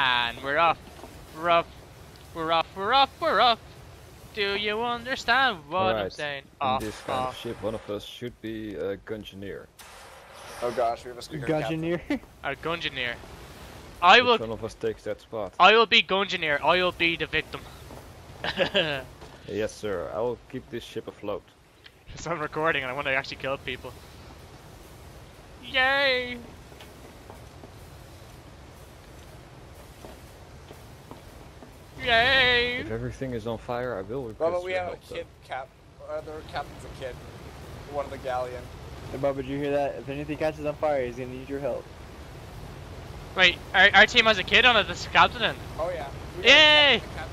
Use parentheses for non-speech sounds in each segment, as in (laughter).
And we're off. We're off. We're off. We're off. We're off. Do you understand what I'm Alright, saying? In Off. this kind off. of ship, one of us should be a gungeoneer. Oh gosh, we have a speaker captain. Gungeoneer. (laughs) A gungeoneer. I will. One of us takes that spot? I will be gungeoneer. I will be the victim. (laughs) Yes, sir. I will keep this ship afloat. so I'm recording and I want to actually kill people. Yay! Yay! If everything is on fire, I will request Well, but we have a help, though. kid cap. Uh, the captain's a kid. One of the galleon. Hey, Bubba, did you hear that? If anything catches on fire, he's gonna need your help. Wait, our, our team has a kid on it, this captain. Oh yeah. We Yay! got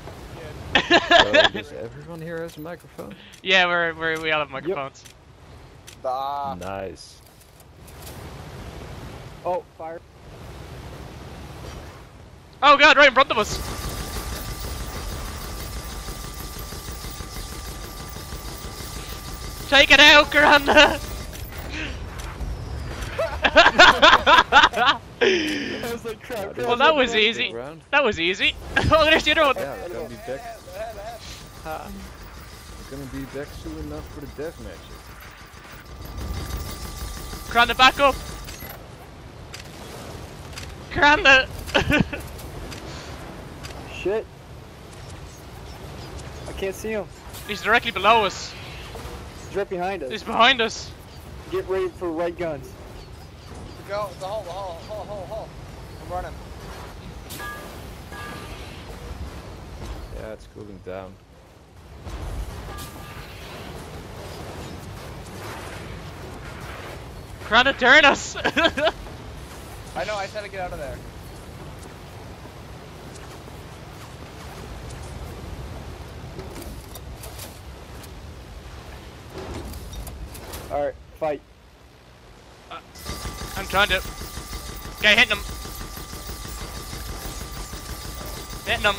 The captain's a kid. (laughs) So, does everyone here has a microphone? yeah, we're, we're we all have microphones. The, uh, Nice. Oh, fire. Oh god, right in front of us! Take it out, Granda! Was like, crap, crap. well, that was easy. That was easy. oh, there's the other one. Yeah, we're gonna be back. Ahead, ahead. Gonna be back soon enough for the death matches. Granda, back up! Granda! Shit. I can't see him. He's directly below us. He's right behind us. He's behind us. Get ready for right guns. Go, the hole, the hole, hole, hole, hole. I'm running. Yeah, it's cooling down. Trying to turn us! (laughs) I know, I said to get out of there. Alright, fight. I'm trying to. Okay, hitting him. Hitting him.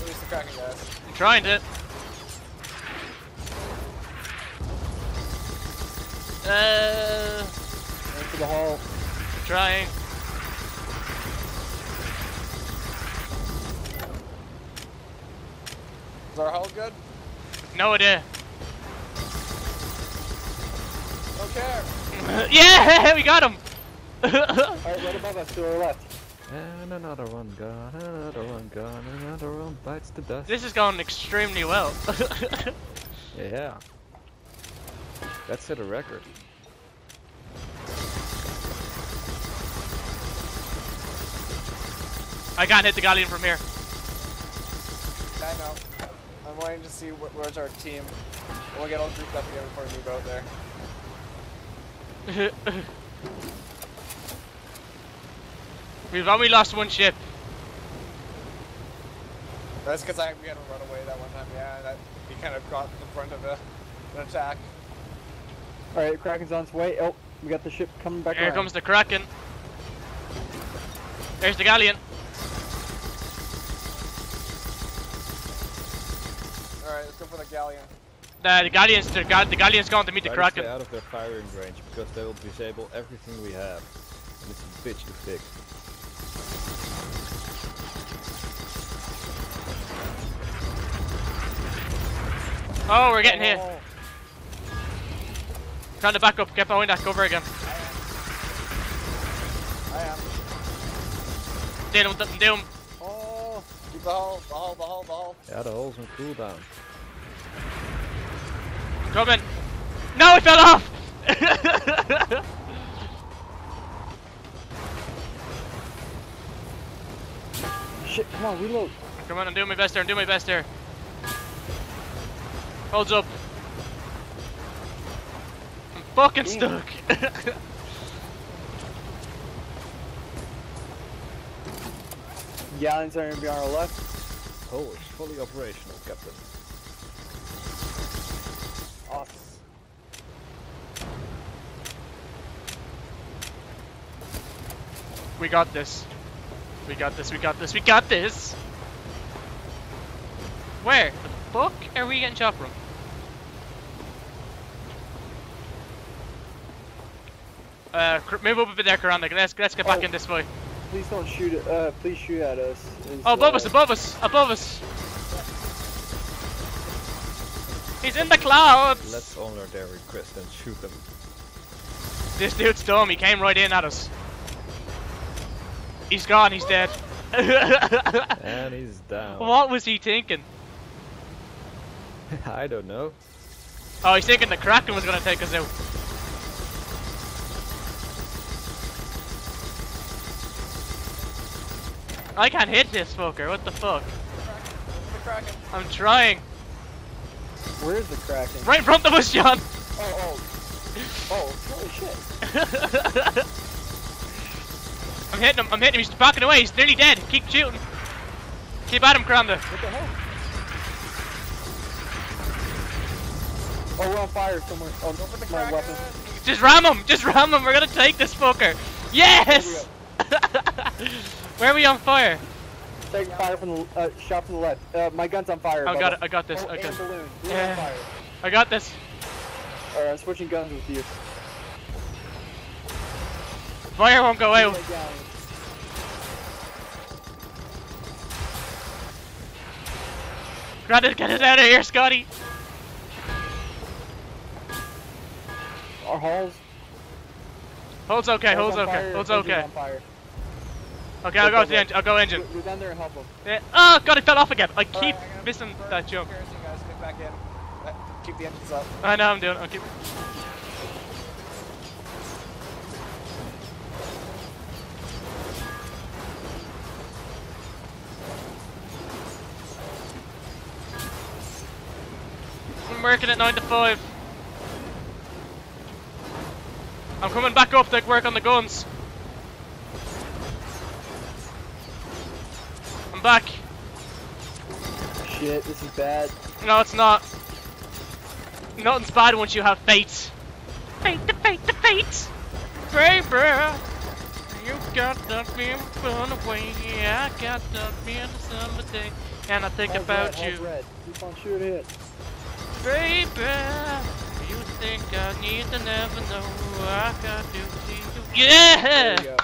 Release the cracking gas. I'm trying to. Uh, Into the hall. trying. Is our hull good? No idea. Don't care. yeah, (laughs) we got him. (laughs) Alright, right above us, to our left. And another one gone, another one gone, another one bites the dust. this is going extremely well. (laughs) Yeah. That set a record. I can't hit the galleon from here. I know. I'm waiting to see wh- where's our team. We'll get all grouped up again before we move out there. (coughs) We've only lost one ship. That's because I we had to run away that one time. Yeah, that he kind of got in front of a, an attack. Alright, Kraken's on its way. Oh, we got the ship coming back Here around. comes the Kraken. There's the galleon. All right, let's go for the galleon. Uh, the galleon's the, ga the galleon's going to meet the Try to stay Kraken. out of their firing range because they will disable everything we have. And it's a bitch to fix. Oh, we're getting hit. Oh, Trying to back up. Get behind that cover again. I am. Down him, down him. oh. Keep the hull, the hull, the hull, the hull. Yeah, the hole's on cooldown. Coming. No, it fell off. Shit, come on, reload. Come on, I'm doing my best there. I'm doing my best there. Holds up. I'm fucking Damn. stuck. (laughs) Galleons are gonna be on our left. Oh, it's fully operational, Captain. We got this. We got this. We got this. We got this. Where the fuck are we getting shot from? Uh, cr- move up a bit there, Karanda. Let's let's get back Oh. in this way. please don't shoot it. Uh, please shoot at us. is, Oh, above uh, us, above us, above us. He's in the clouds. Let's honor their request and shoot them. This dude's dumb. He came right in at us. He's gone. He's dead. (laughs) And he's down. what was he thinking? (laughs) I don't know. Oh, he's thinking the Kraken was gonna take us out. I can't hit this fucker. What the fuck? The Kraken. I'm trying. Where's the Kraken? Right in front of us, John. Oh, oh. Oh, holy shit. (laughs) I'm hitting him. I'm hitting him. He's backing away. He's nearly dead. Keep shooting. Keep at him, Cranda. What the hell? Oh, we're on fire somewhere. Oh, Go for the my Kraken. weapon. Just ram him. Just ram him. We're gonna take this fucker. Yes. (laughs) Where are we on fire? Take fire from the uh, shot from the left. Uh, my gun's on fire. I got it. I got this. Oh, I got. and balloon. Balloon Yeah. on fire. I got this. Alright, I'm switching guns with you. Fire won't go out. Cranda, get us out of here, Scotty. Our halls. Holds okay. Holds okay. Holds okay. Okay, I'll go to the engine. I'll go engine. Go down there and help them. Yeah. Oh god, it fell off again. I keep Alright, missing that jump. guys. Get back in. Uh, Keep the engines up. I know I'm doing. it. I'll keep. I'm working at nine to five. I'm coming back up to work on the guns. I'm back. Shit, this is bad. No, it's not. Nothing's bad once you have fate. Fate, the fate, the fate! Baby! You got that being fun away. Yeah, I got that being the summer day. And I think Hall's about red, you. Red. Keep on shooting it. Baby! You think I need to never know I got to see you. Yeah! There you go.